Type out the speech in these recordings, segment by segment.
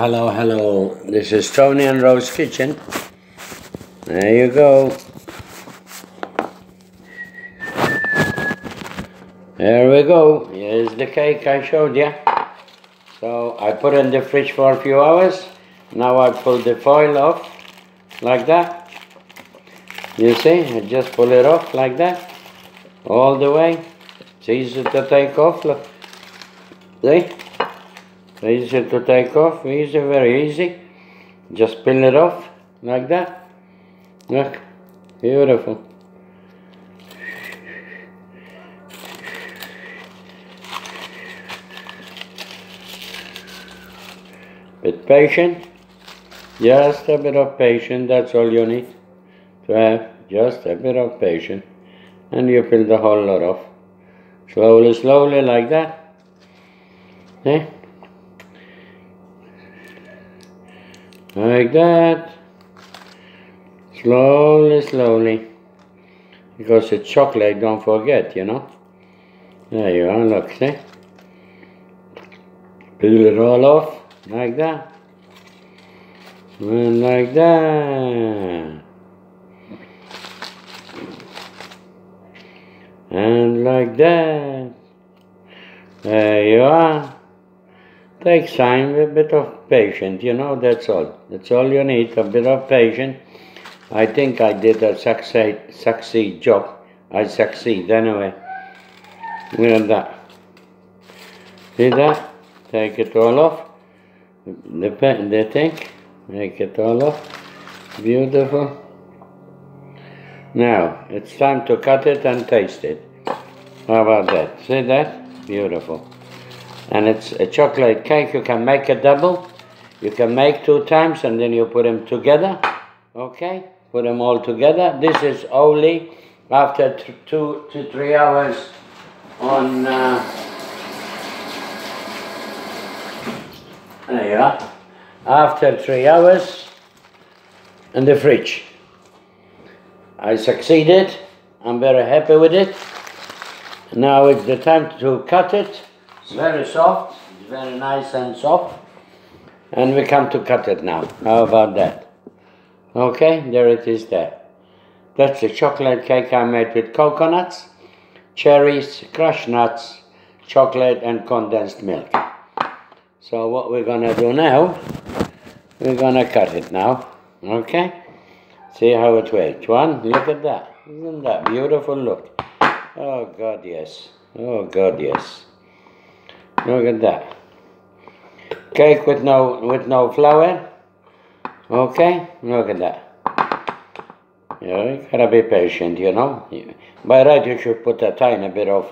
Hello, hello. This is Tony and Rose Kitchen. There you go. There we go. Here's the cake I showed you. So I put in the fridge for a few hours. Now I pull the foil off like that. You see, I just pull it off like that. All the way. It's easy to take off. Look. See? Easy to take off, easy, very easy. Just peel it off like that. Look, beautiful. Bit patient, just a bit of patience, that's all you need to have, just a bit of patience. And you peel the whole lot off. Slowly, slowly like that. See? Like that. Slowly slowly. Because it's chocolate don't forget you know. There you are look see? Peel it all off like that. And like that. And like that. There you are takes time, a bit of patience, you know, that's all. That's all you need, a bit of patience. I think I did a succeed, succeed job. I succeed anyway. Look at that. See that? Take it all off. The, the thing. Make it all off. Beautiful. Now, it's time to cut it and taste it. How about that? See that? Beautiful and it's a chocolate cake. You can make a double. You can make two times and then you put them together. Okay? Put them all together. This is only after two to three hours on. Uh, there you are. After three hours in the fridge. I succeeded. I'm very happy with it. Now it's the time to cut it. It's very soft, it's very nice and soft. And we come to cut it now. How about that? Okay, there it is there. That's the chocolate cake I made with coconuts, cherries, crushed nuts, chocolate and condensed milk. So what we're gonna do now, we're gonna cut it now, okay? See how it weighs. One, look at that. Isn't that beautiful? Look. Oh God, yes. Oh God, yes. Look at that. Cake with no with no flour. Okay, look at that. Yeah, you gotta be patient, you know. By right, you should put a tiny bit of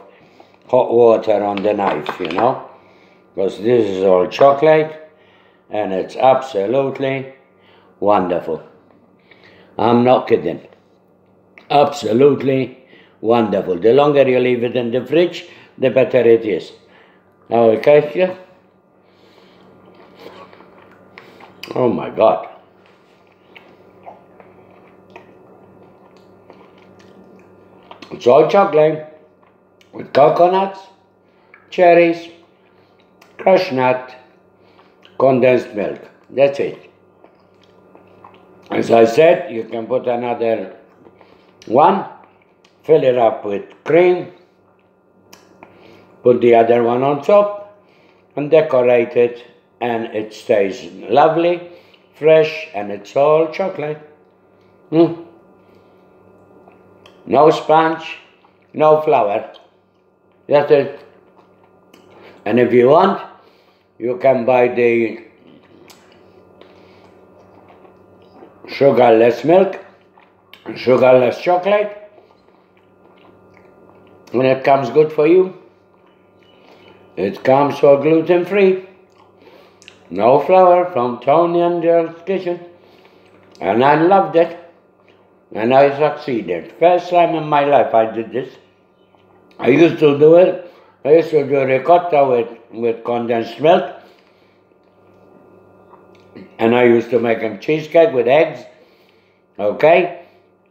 hot water on the knife, you know, because this is all chocolate, and it's absolutely wonderful. I'm not kidding. Absolutely wonderful. The longer you leave it in the fridge, the better it is. Nou, kijk je. Oh my god. It's all chocolate with coconuts, cherries, crushed nut, condensed milk. That's it. As I said, you can put another one, fill it up with cream, put the other one on top and decorate it and it stays lovely, fresh and it's all chocolate. Mm. No sponge, no flour. That's it. And if you want, you can buy the sugarless milk, sugarless chocolate, and it comes good for you. It comes for gluten free. No flour from Tony and Joe's kitchen. And I loved it. And I succeeded. First time in my life I did this. I used to do it. I used to do ricotta with, with condensed milk. And I used to make them cheesecake with eggs. Okay?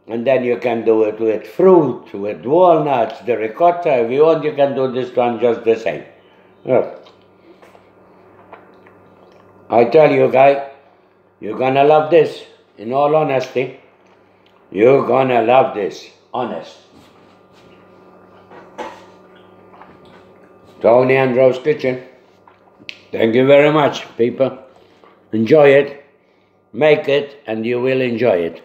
And then you can do it with fruit, with walnuts, the ricotta. If you want, you can do this one just the same. Yeah. I tell you, guy, you're gonna love this. In all honesty, you're gonna love this. Honest. Tony and Rose Kitchen. Thank you very much, people. Enjoy it, make it, and you will enjoy it.